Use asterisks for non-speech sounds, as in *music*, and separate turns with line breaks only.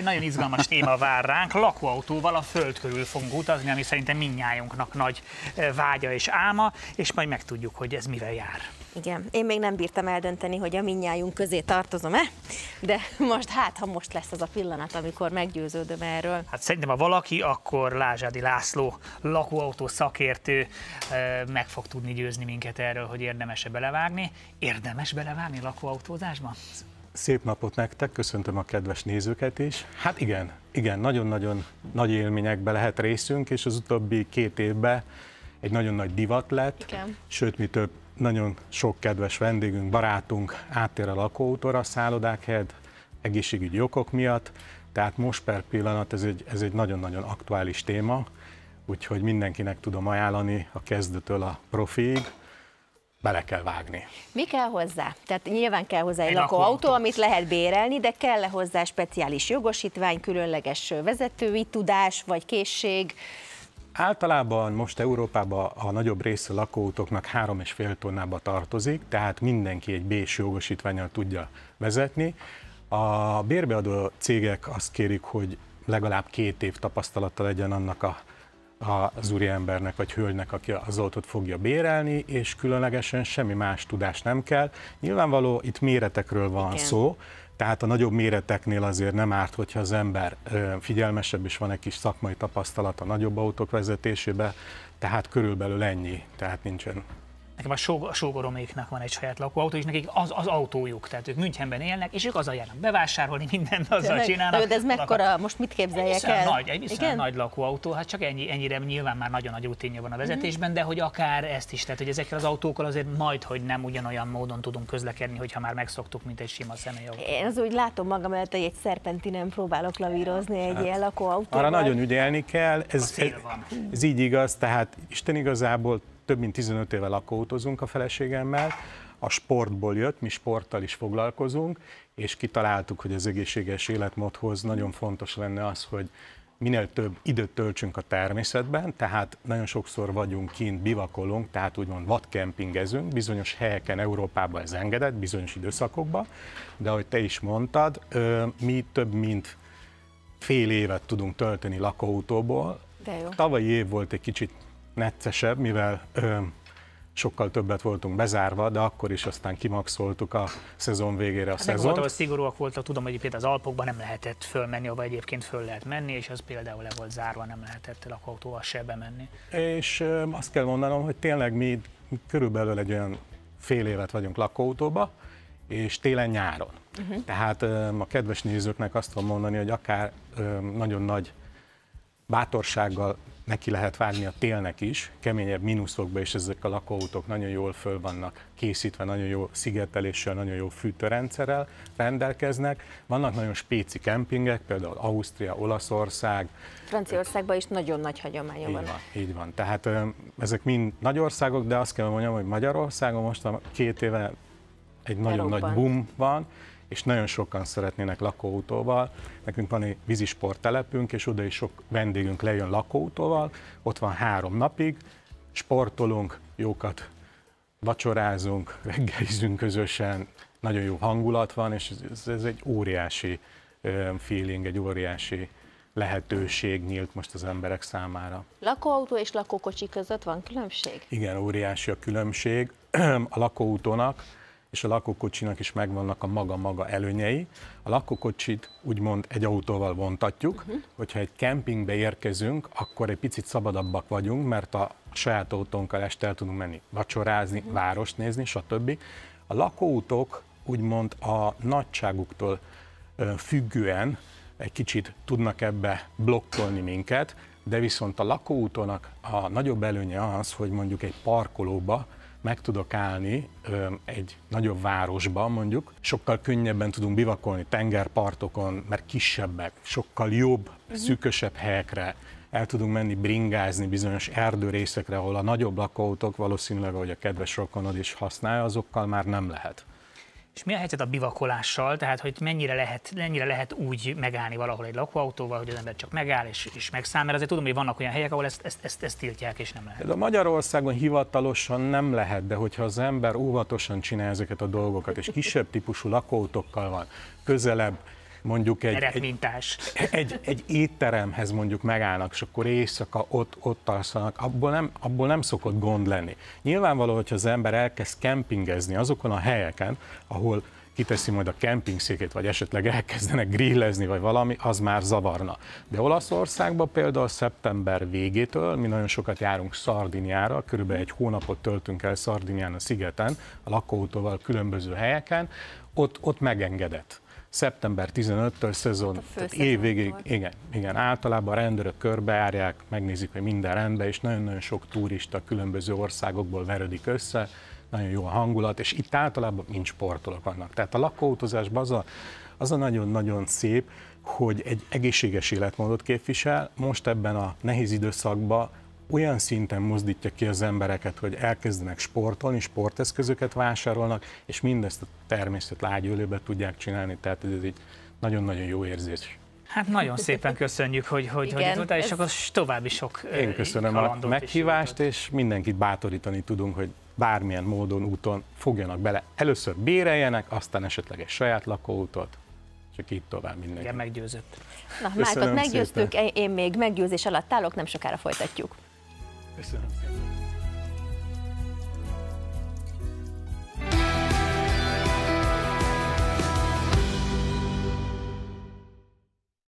Egy nagyon izgalmas téma vár ránk, lakóautóval a föld körül fogunk utazni, ami szerintem minnyájunknak nagy vágya és álma, és majd megtudjuk, hogy ez mivel jár.
Igen, én még nem bírtam eldönteni, hogy a minnyájunk közé tartozom-e, de most hát, ha most lesz az a pillanat, amikor meggyőződöm erről.
Hát szerintem, ha valaki, akkor Lázsádi László, lakóautó szakértő meg fog tudni győzni minket erről, hogy érdemes-e belevágni. Érdemes belevágni lakóautózásba?
Szép napot nektek, köszöntöm a kedves nézőket is. Hát igen, igen, nagyon-nagyon nagy élményekbe lehet részünk, és az utóbbi két évben egy nagyon nagy divat lett, igen. sőt, mi több, nagyon sok kedves vendégünk, barátunk áttér a lakóautóra, szállodák helyett, egészségügyi okok miatt, tehát most per pillanat ez egy, ez egy nagyon-nagyon aktuális téma, úgyhogy mindenkinek tudom ajánlani a kezdőtől a profiig, bele kell vágni.
Mi kell hozzá? Tehát nyilván kell hozzá egy, egy lakóautó, lakóautó, amit lehet bérelni, de kell-e hozzá speciális jogosítvány, különleges vezetői tudás vagy készség?
Általában most Európában a nagyobb része lakóautóknak 3,5 tonnába tartozik, tehát mindenki egy B-s jogosítványal tudja vezetni. A bérbeadó cégek azt kérik, hogy legalább két év tapasztalata legyen annak a az úriembernek vagy hölgynek, aki az autót fogja bérelni, és különlegesen semmi más tudás nem kell. Nyilvánvaló, itt méretekről van Igen. szó, tehát a nagyobb méreteknél azért nem árt, hogyha az ember figyelmesebb és van egy kis szakmai tapasztalat a nagyobb autók vezetésébe, tehát körülbelül ennyi, tehát nincsen
nekem a, sóg, a sógoroméknak van egy saját lakóautó, és nekik az, az autójuk, tehát ők Münchenben élnek, és ők azzal járnak bevásárolni, mindent azzal de, csinálnak.
De ez mekkora, most mit képzeljek
el? Nagy, egy viszonylag nagy lakóautó, hát csak ennyi, ennyire nyilván már nagyon nagy rutinja van a vezetésben, uh-huh. de hogy akár ezt is, tehát hogy ezekkel az autókkal azért majd, hogy nem ugyanolyan módon tudunk közlekedni, hogyha már megszoktuk, mint egy sima személyautó.
Én az úgy látom magam előtt, hogy egy szerpentinen próbálok lavírozni egy hát, ilyen lakóautóval.
Arra nagyon ügyelni kell, ez, ez, ez így igaz, tehát Isten igazából több mint 15 éve lakóutozunk a feleségemmel, a sportból jött, mi sporttal is foglalkozunk, és kitaláltuk, hogy az egészséges életmódhoz nagyon fontos lenne az, hogy minél több időt töltsünk a természetben, tehát nagyon sokszor vagyunk kint, bivakolunk, tehát úgymond vadkempingezünk, bizonyos helyeken Európában ez engedett, bizonyos időszakokban, de ahogy te is mondtad, mi több mint fél évet tudunk tölteni lakóautóból. De jó. Tavalyi év volt egy kicsit neccesebb, mivel ö, sokkal többet voltunk bezárva, de akkor is aztán kimaxoltuk a szezon végére a hát szezon.
Volt, szigorúak voltak, tudom, hogy például az Alpokban nem lehetett fölmenni, ahol egyébként föl lehet menni, és az például le volt zárva, nem lehetett lakóautóval se bemenni.
És ö, azt kell mondanom, hogy tényleg mi körülbelül egy olyan fél évet vagyunk lakóautóba, és télen-nyáron. Uh-huh. Tehát ö, a kedves nézőknek azt tudom mondani, hogy akár ö, nagyon nagy bátorsággal neki lehet vágni a télnek is, keményebb mínuszokba, és ezek a lakóautók nagyon jól föl vannak készítve, nagyon jó szigeteléssel, nagyon jó fűtőrendszerrel rendelkeznek. Vannak nagyon spéci kempingek, például Ausztria, Olaszország.
Franciaországban is nagyon nagy hagyománya
így
van.
van. Így van, tehát ezek mind nagy országok, de azt kell mondjam, hogy Magyarországon most a két éve egy nagyon Európa. nagy boom van, és nagyon sokan szeretnének lakóautóval. Nekünk van egy vízisporttelepünk, és oda is sok vendégünk lejön lakóautóval, ott van három napig, sportolunk, jókat vacsorázunk, reggelizünk közösen, nagyon jó hangulat van, és ez, ez egy óriási feeling, egy óriási lehetőség nyílt most az emberek számára.
Lakóautó és lakókocsi között van különbség?
Igen, óriási a különbség. *clears throat* A lakóautónak és a lakókocsinak is megvannak a maga-maga előnyei. A lakókocsit úgymond egy autóval vontatjuk, uh-huh. hogyha egy kempingbe érkezünk, akkor egy picit szabadabbak vagyunk, mert a saját autónkkal este el tudunk menni vacsorázni, uh-huh. várost nézni, stb. A lakóautók úgymond a nagyságuktól függően egy kicsit tudnak ebbe blokkolni minket, de viszont a lakóútonak a nagyobb előnye az, hogy mondjuk egy parkolóba meg tudok állni egy nagyobb városban mondjuk, sokkal könnyebben tudunk bivakolni tengerpartokon, mert kisebbek, sokkal jobb, uh-huh. szűkösebb helyekre, el tudunk menni bringázni bizonyos erdőrészekre, ahol a nagyobb lakóautók valószínűleg, ahogy a kedves rokonod is használja, azokkal már nem lehet.
És mi a helyzet a bivakolással, tehát hogy mennyire lehet, mennyire lehet úgy megállni valahol egy lakóautóval, hogy az ember csak megáll és, és megszáll, mert azért tudom, hogy vannak olyan helyek, ahol ezt, ezt, ezt, ezt tiltják és nem lehet.
De Magyarországon hivatalosan nem lehet, de hogyha az ember óvatosan csinál ezeket a dolgokat, és kisebb típusú lakóautókkal van, közelebb mondjuk egy,
egy,
egy, egy étteremhez mondjuk megállnak, és akkor éjszaka ott, ott alszanak, abból nem, abból nem szokott gond lenni. Nyilvánvaló, hogyha az ember elkezd kempingezni azokon a helyeken, ahol kiteszi majd a kempingszékét, vagy esetleg elkezdenek grillezni, vagy valami, az már zavarna. De Olaszországban például szeptember végétől mi nagyon sokat járunk Szardiniára, körülbelül egy hónapot töltünk el Szardinián a szigeten, a lakóautóval különböző helyeken, ott, ott megengedett szeptember 15-től szezon, tehát évvégig, igen, igen, általában a rendőrök körbejárják, megnézik, hogy minden rendben, és nagyon-nagyon sok turista különböző országokból verődik össze, nagyon jó a hangulat, és itt általában nincs sportolók vannak. Tehát a lakóautózásban az a, az a nagyon-nagyon szép, hogy egy egészséges életmódot képvisel, most ebben a nehéz időszakban olyan szinten mozdítja ki az embereket, hogy elkezdenek sportolni, sporteszközöket vásárolnak, és mindezt a természet lágyölőbe tudják csinálni, tehát ez egy nagyon-nagyon jó érzés.
Hát nagyon szépen köszönjük, hogy, hogy, Igen, hogy itt voltál, és akkor további sok
Én köszönöm a meghívást, és mindenkit bátorítani tudunk, hogy bármilyen módon, úton fogjanak bele. Először béreljenek, aztán esetleg egy saját lakóutat, csak így tovább mindenki.
Igen, meggyőzött.
Na, Márkot meggyőztük, szépen. én még meggyőzés alatt állok, nem sokára folytatjuk.
Köszönöm.